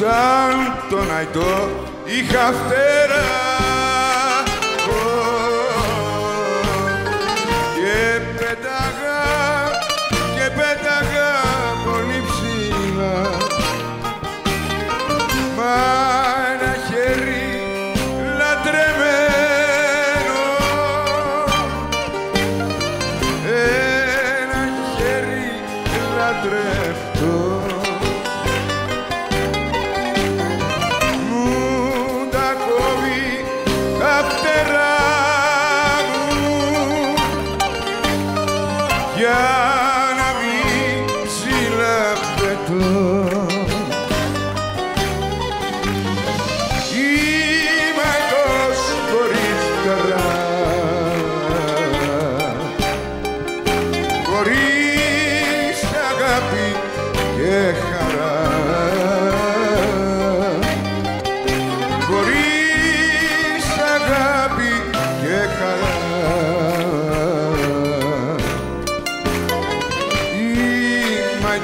σαν τον αϊτό είχα φτερά. Και πέταγα και πέταγα πολύ ψηλά. Μα ένα χέρι λατρεμένο. Ένα χέρι λατρευτό Yeah.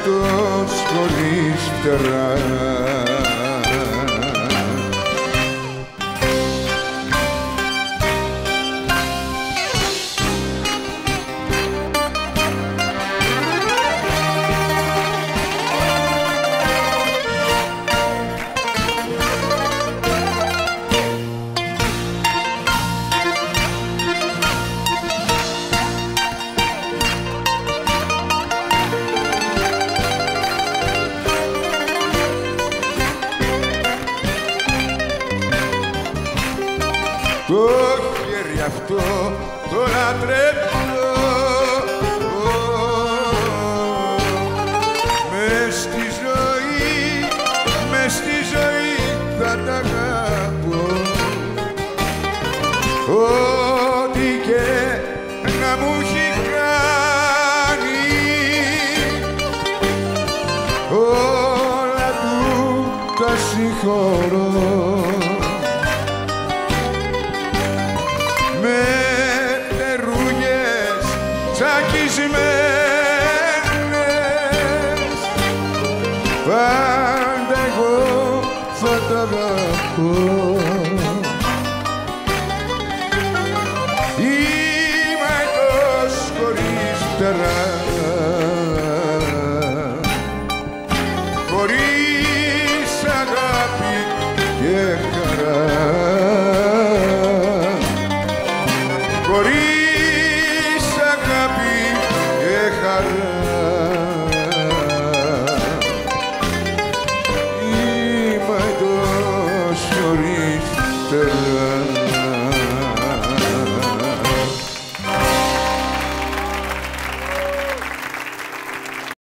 Είμαι αητός χωρίς φτερά το χέρι αυτό το λατρεύω. Μες στη ζωή, μες στη ζωή θα τα αγαπώ. Ό,τι και να μου έχει κάνει. Όλα του τα συγχωρώ τσακισμένες. Πάντα εγώ θα τα αγαπώ. Είμαι αλλιώς χωρίς φτερά. Χωρίς αγάπη και χαρά. Χωρίς 나를